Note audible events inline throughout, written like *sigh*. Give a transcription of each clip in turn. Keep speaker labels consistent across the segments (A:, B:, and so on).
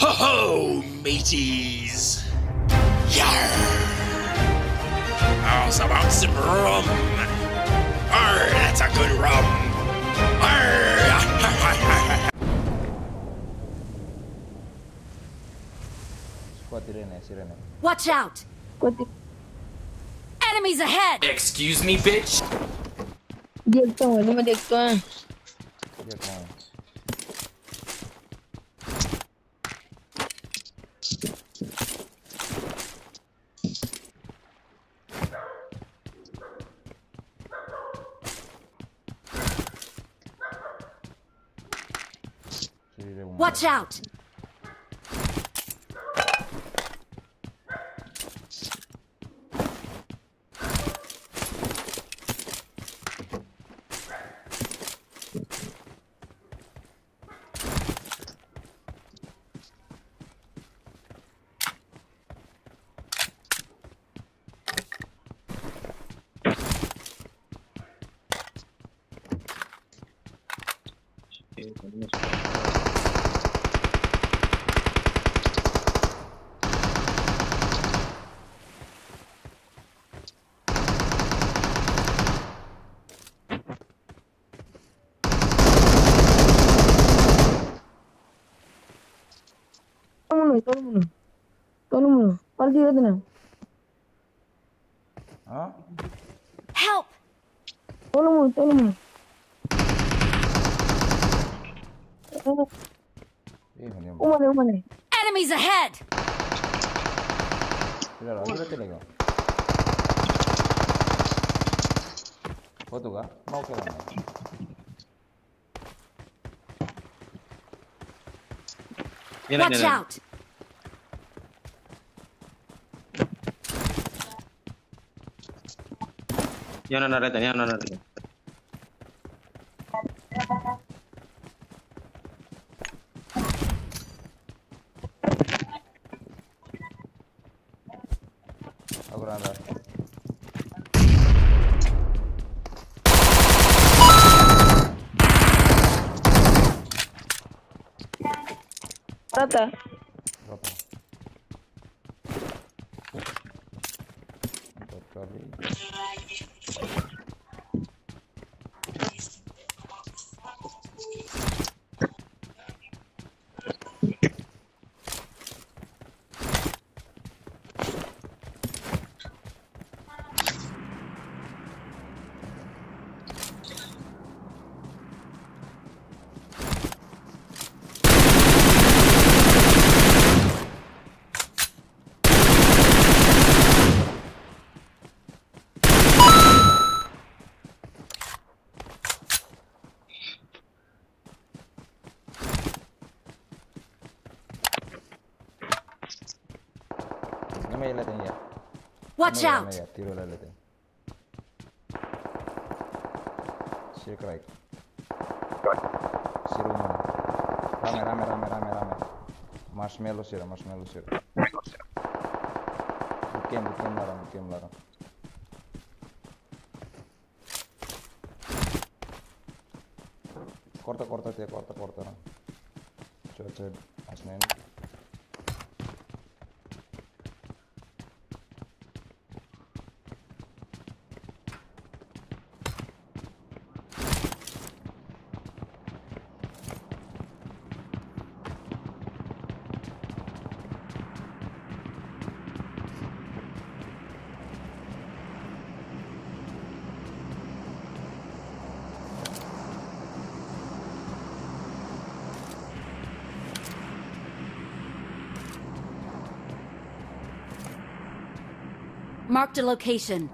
A: Ho ho, mateys! Yar! How's about some rum? Arr, that's a good rum! Arr! *laughs*
B: Watch out! Enemies ahead!
A: Excuse me, bitch!
B: Watch out!
C: Tolong Pergi sana
D: Ha?
B: Help!
C: Tolong tolong
D: mana?
C: Rumah ni rumah ni
B: Enemies ahead!
D: Tidak lah, tidak tidak kau. Foto kah? Mau ke mana?
E: Yan, yan,
B: Watch out!
C: Yo
D: no lo retengo, yo no lo retengo.
B: Watch out!
D: nama ia, Tiro lah latih. Shake right. Siru mana? Rame rame rame rame rame. Marshmallow sira marshmallow sira. Bukan bukan larang bukan larang. Corta corta tía corta corta. Coba coba asmen.
B: Marked a location.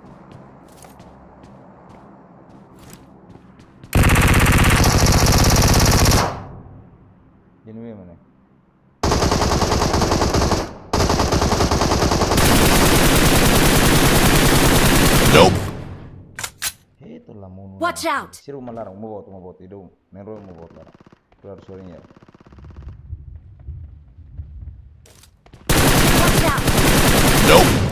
B: Watch out.
D: Mau mau nero mau larang. Harus
B: sering ya.
A: Nope.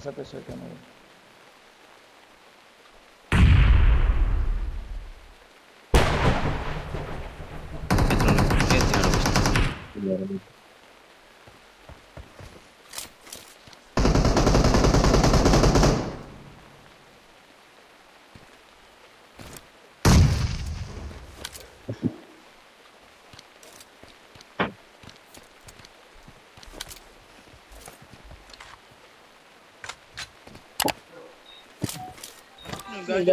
D: Essa pessoa que eu não. Yeah. Sorun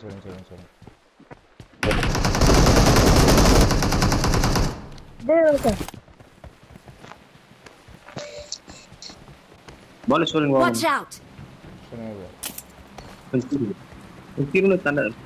D: sorun
C: sorun sorun.
E: Ball is rolling.
B: Watch out.
E: Continue.
B: Continue. Continue.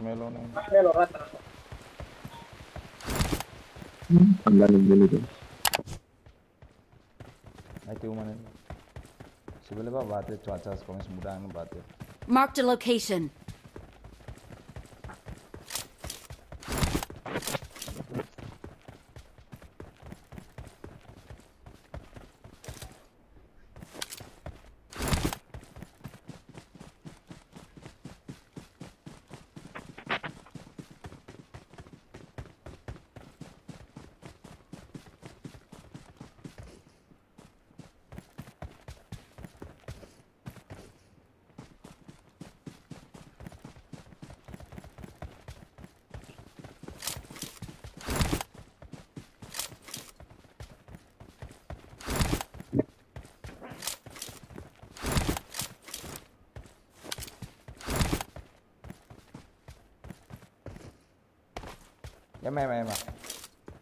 B: Marshmallow ne.
D: Marshmallow rata rata.
E: Ang lalim din ito.
D: Ay, tiyo manin. Sibili ba bate? Chwachas, komis mudaan bate.
B: Marked a location.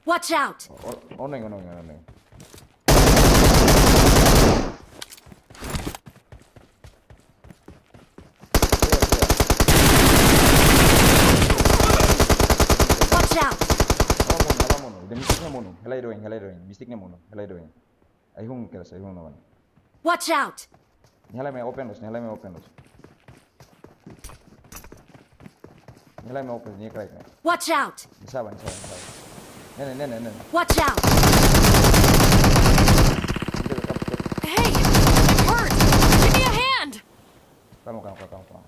D: Watch out! Oh,
B: oh, oh,
D: o- Ono yun, ono yun, ono yun.
B: Watch out!
D: Apa mono, apa mono. Dia mistiknya mono. Helai doing, helai doing. Mistiknya mono, helai doing. Ay hung keras, ay hung naman.
B: Watch out!
D: May open los, nyala may open.
B: Watch out! Watch out!
D: Watch out!
B: Hey, it hurt. Give me a hand.
D: Come, come, come, come, come.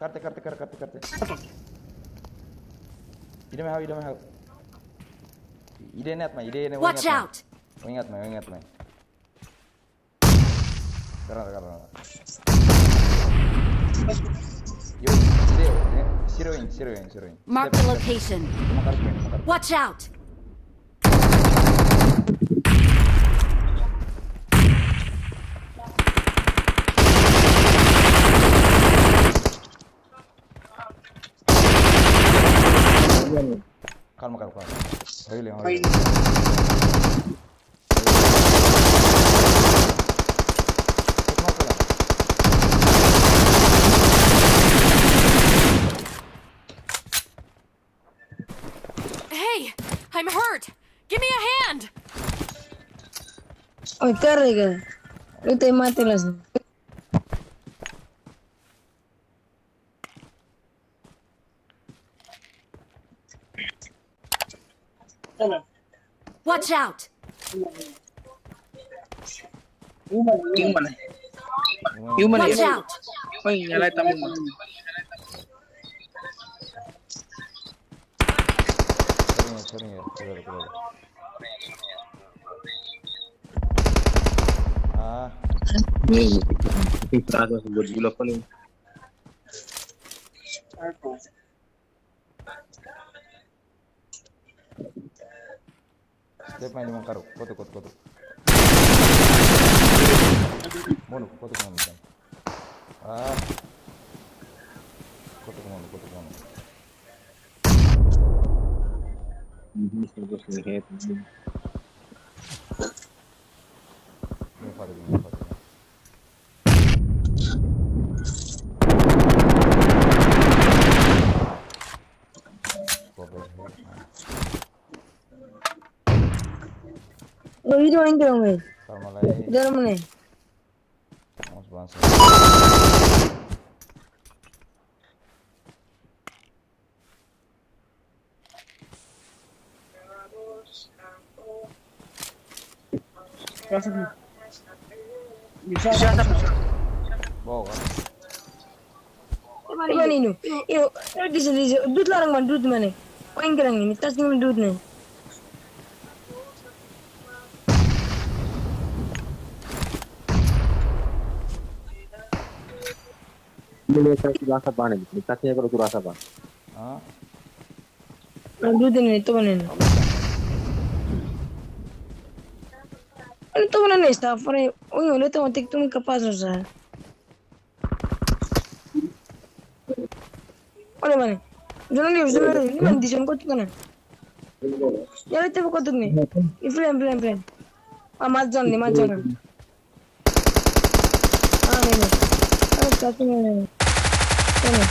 D: करते
B: करते कर
D: करते करते इधर में how इधर में how इधर in, zero in.
B: Mark the location.
D: Makarap mo, makarap.
B: Watch out!
D: Calma, calma, calma. Hurry lang,
C: Ой, Кэрриган, uite matele astea.
B: Watch out!
F: Human. Human.
B: Watch out!
F: Păi, el ai tamu.
D: Sorry, sorry, sorry, sorry.
E: ini sa Godzilla pa rin.
D: Step main naman karo. Koto. Mono, koto ko naman. Ah. Koto ko mono,
C: mono. main
D: dong, Dalam
F: Bisa, bisa,
D: bisa.
C: Mana ini? Ini, tas ini dud nih.
E: ದುರಾಸ ಬಾಣಿ ಕತ್ತೆ ಕೊಡು ದುರಾಸ ಬಾಣ ಹಾ दूध
D: नहीं
C: तो बनाना अरे तो बनाना इस तरफ़ अरे ओए ओले तो मत तुम कपास हो जाए अरे माने जोना नहीं जोना नहीं मन दी जोन को तो ना यार तेरे को तो नहीं इफ्रेम फ्रेम फ्रेम आ मत जान नहीं Ni ni. Satu ni. Mana?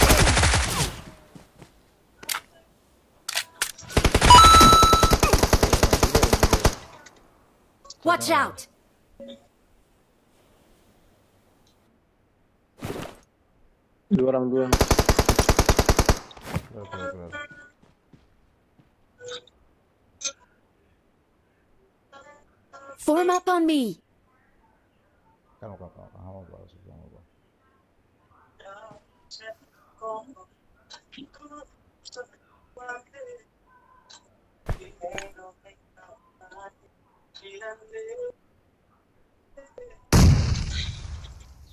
B: Watch out!
E: Dua orang dua.
D: Keluar, keluar, keluar.
B: Form up on me!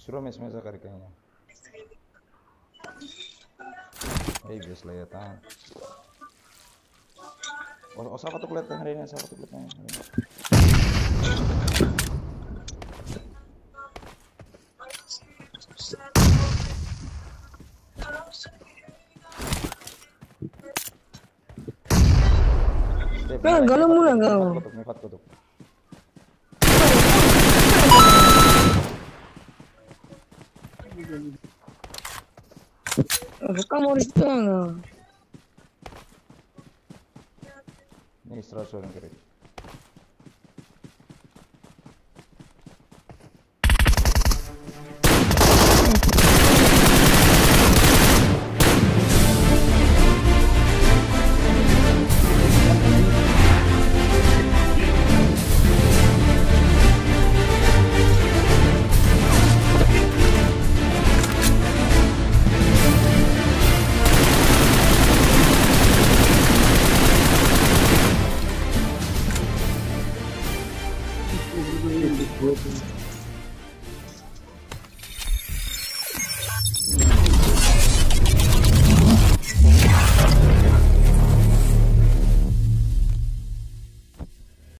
D: suruh mes mesa kari kayaknya. Hei bias lah ya tang oh, oh siapa tuh kulit tengah ini? Siapa tuh kulit tengah ini?
C: Nah, galau mulai
D: galau.
C: Mepat
D: kutuk. Kakak